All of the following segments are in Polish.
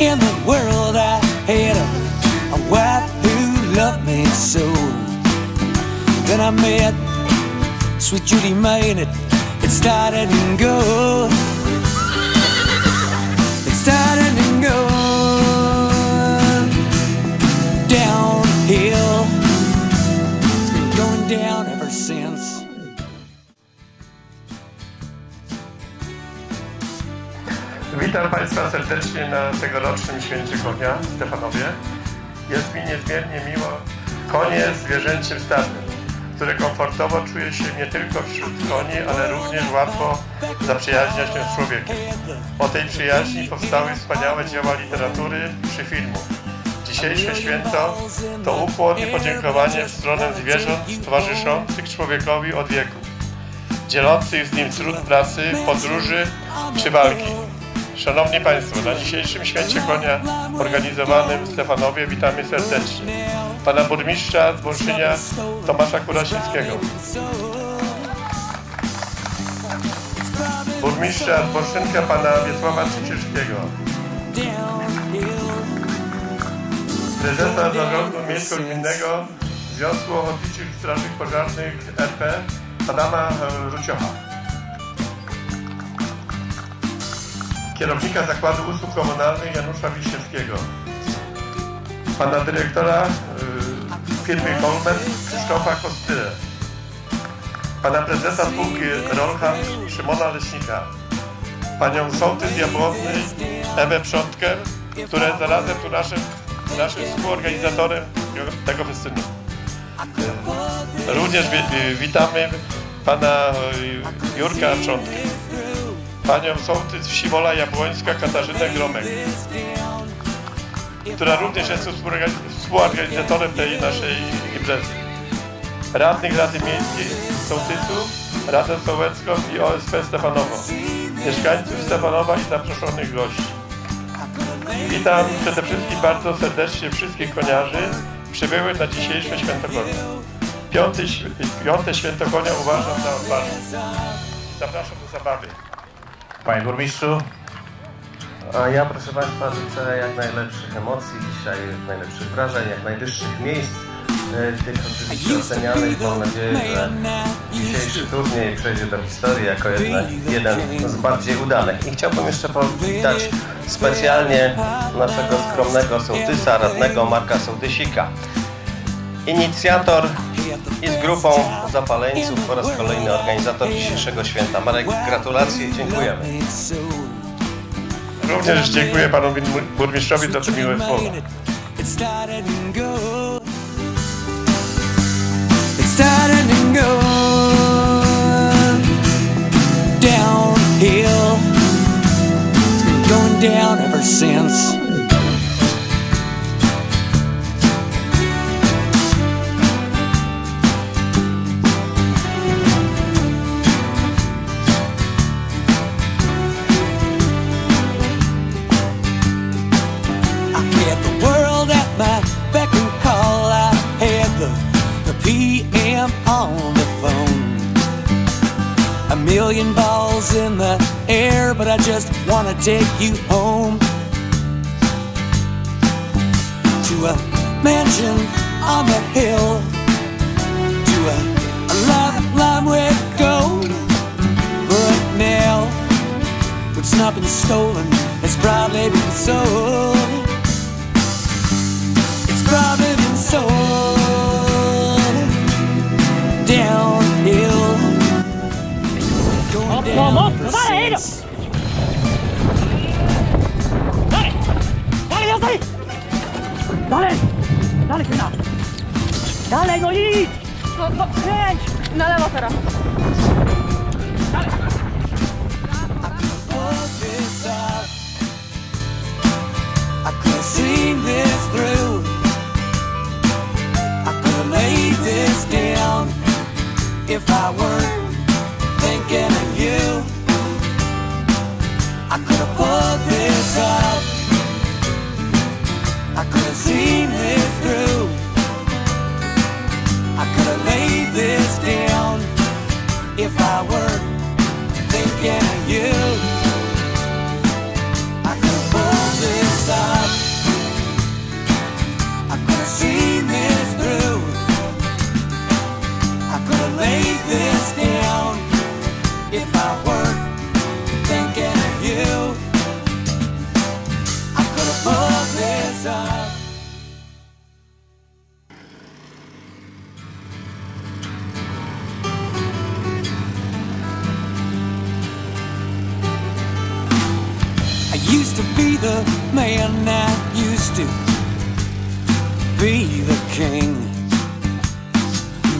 in the world. I had a, a wife who loved me so. Then I met sweet Judy May and it, it started and go. Witam Państwa serdecznie na tegorocznym święcie konia Stefanowie. Jest mi niezmiernie miło. Konie zwierzęciem stadnym, które komfortowo czuje się nie tylko wśród koni, ale również łatwo zaprzyjaźnia się z człowiekiem. O tej przyjaźni powstały wspaniałe dzieła literatury czy filmu. Dzisiejsze święto to ukłon i podziękowanie w stronę zwierząt towarzyszących człowiekowi od wieku, dzielących z nim trud pracy, podróży czy walki. Szanowni Państwo, na dzisiejszym Święcie Konia organizowanym w Stefanowie witamy serdecznie Pana Burmistrza z Bolszynia Tomasza Kurasińskiego, Burmistrza z Bolszynka Pana Wiesława Czycielskiego, Prezesa Zarządu Miejsko-Gminnego Związku Ochotniczych Straży Pożarnych RP Adama Ruciocha. Kierownika Zakładu Usług Komunalnych Janusza Wiśniewskiego, pana dyrektora y, firmy Colmen Krzysztofa Kostyle, pana prezesa spółki Rolhan Szymona Leśnika, panią sołtys Jabłonny Ewę Przodkę, która zarazem tu naszym, naszym współorganizatorem tego festynu. Również wi- witamy pana y, Jurka Przodkę panią sołtys wsi Wola Jabłońska Katarzynę Gromek, która również jest współorganiz- współorganizatorem tej naszej imprezy. Radnych Rady Miejskiej, sołtysów, Radę Sołecką i OSP Stefanowo, mieszkańców Stefanowa i zaproszonych gości. Witam przede wszystkim bardzo serdecznie wszystkich koniarzy przybyłych na dzisiejsze święto konia. Piąte konia uważam za odważne. Zapraszam do zabawy. Panie Burmistrzu, a ja proszę Państwa życzę jak najlepszych emocji dzisiaj, najlepszych wrażeń, jak najwyższych miejsc, e, tych oczywiście ocenianych. Mam nadzieję, że dzisiejszy turniej przejdzie do historii jako jeden z bardziej udanych. I chciałbym jeszcze powitać specjalnie naszego skromnego sołtysa, radnego Marka Sołtysika. Inicjator i z grupą zapaleńców po raz kolejny organizator dzisiejszego święta. Marek, gratulacje i dziękujemy. Również dziękuję panu bur- burmistrzowi za te miłe słowa. Downhill. It's been going down ever since. But I just wanna take you home to a mansion on the hill, to a, a life line with gold. But now it's not been stolen, it's probably been sold. It's probably been sold downhill. Going down ¡Dale, Dios, dale! ¡Dale! ¡Dale, syna! ¡Dale, no idź! No, no, kręć! Na lewo teraz. Be the king.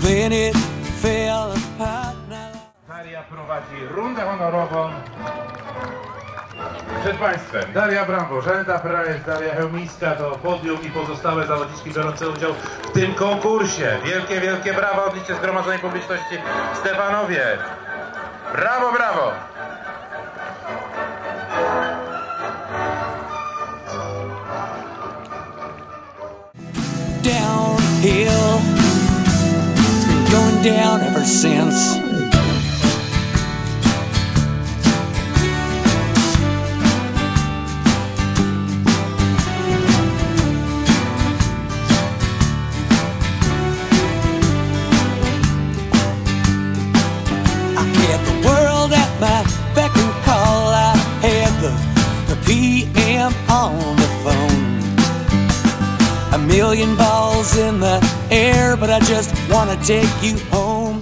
Then it fell apart. Daria prowadzi rundę honorową. Przed Państwem Daria Brambo, Żaneta Perez, Daria Hełmińska to podium i pozostałe zawodniczki biorące udział w tym konkursie. Wielkie, wielkie brawa odlicie zgromadzonej publiczności Stefanowie. Brawo, brawo! Downhill. It's been going down ever since. I just wanna take you home.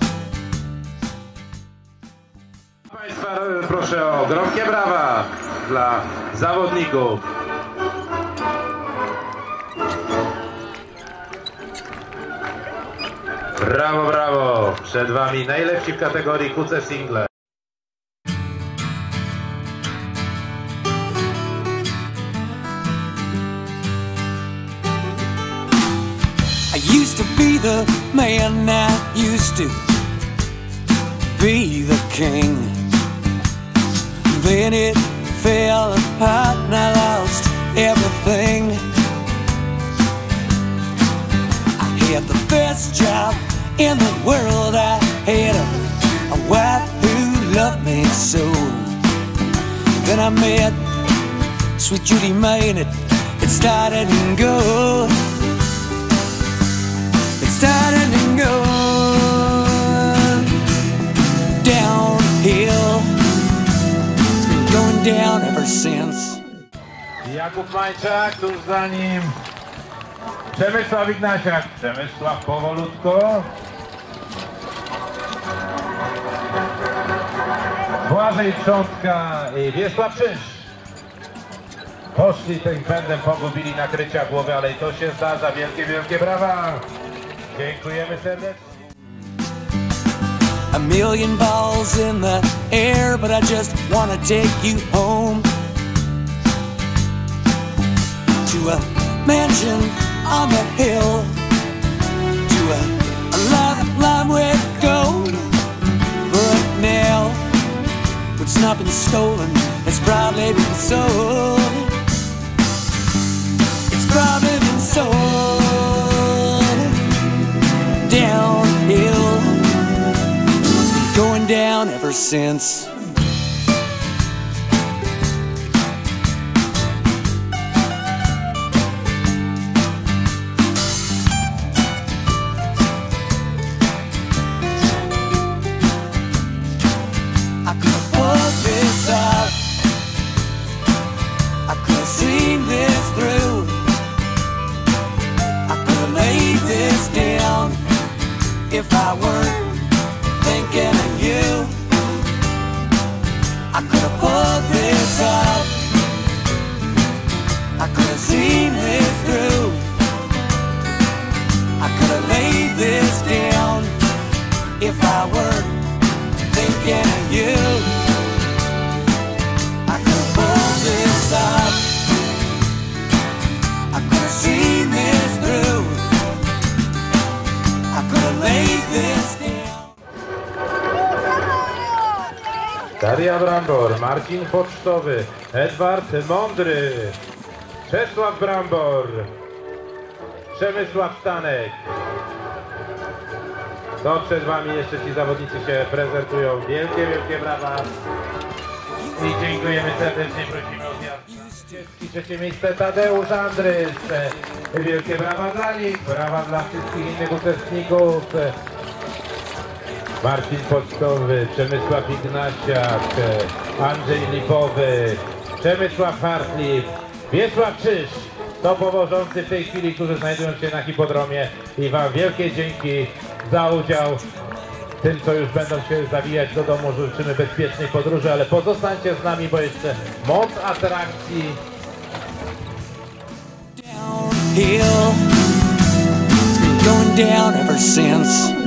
Państwa proszę o gromkie brawa dla zawodników. Brawo, brawo! Przed Wami najlepsi w kategorii QC Single. The man I used to be the king. Then it fell apart and I lost everything. I had the best job in the world. I had a, a wife who loved me so. Then I met sweet Judy May and it, it started and go. Started to go downhill. It's been going down ever since. Jakub Majczak, tuż za nim Przemysław Ignasiak. Przemysław powolutko. Błażej Trzątka i Wiesław Czyż. Poszli tym pędem, pogubili nakrycia głowy, ale i to się zdarza. Wielkie, wielkie brawa. A million balls in the air, but I just wanna take you home to a mansion on the hill, to a, a lifeline with gold. But now, it's not been stolen, it's probably been sold. Since. Brambor, Marcin Pocztowy, Edward Mądry, Czesław Brambor, Przemysław Stanek. To przed Wami jeszcze ci zawodnicy się prezentują. Wielkie, wielkie brawa. I dziękujemy serdecznie, prosimy o zjazd. Trzecie miejsce Tadeusz Andrys. Wielkie brawa dla nich, brawa dla wszystkich innych uczestników. Marcin Pocztowy, Przemysław Ignasiak, Andrzej Lipowy, Przemysław Hartlieb, Wiesław Krzyż, to powożący w tej chwili, którzy znajdują się na hipodromie i Wam wielkie dzięki za udział tym, co już będą się zawijać do domu. Życzymy bezpiecznej podróży, ale pozostańcie z nami, bo jeszcze moc atrakcji downhill. It's been going down ever since.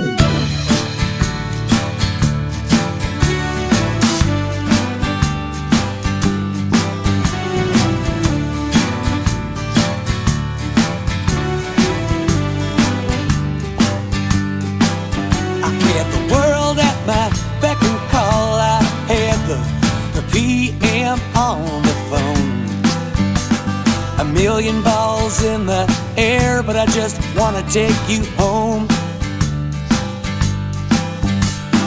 To take you home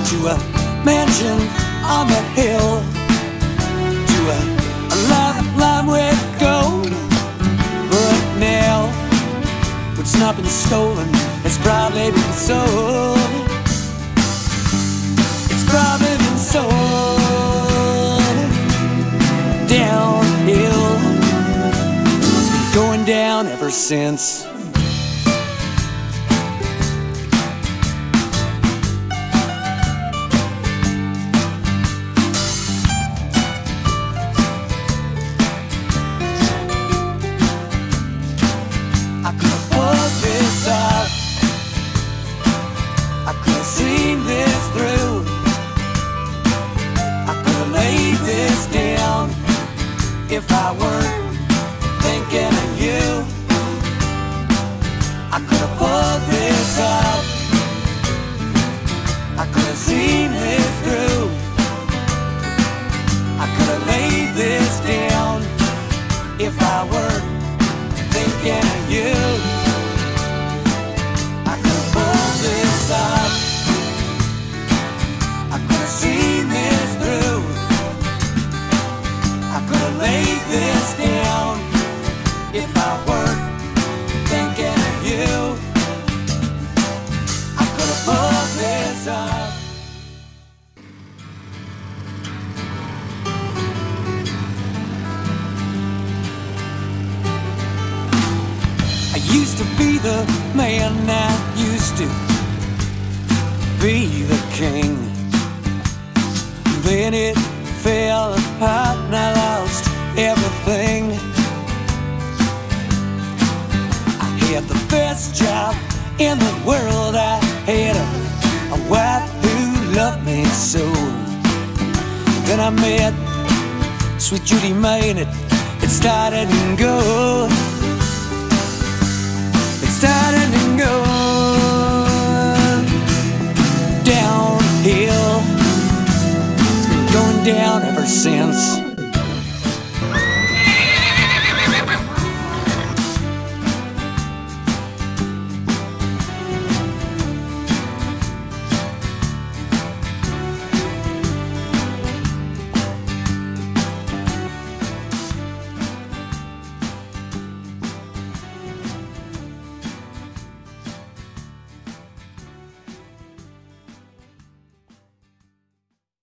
to a mansion on the hill, to a, a life lined with gold. But now, what's not been stolen, it's probably been sold. It's probably been sold downhill. It's been going down ever since. If I weren't thinking be the man, I used to be the king. Then it fell apart and I lost everything. I had the best job in the world. I had a, a wife who loved me so. Then I met sweet Judy May and it, it started and go. Downhill. It's been going down ever since.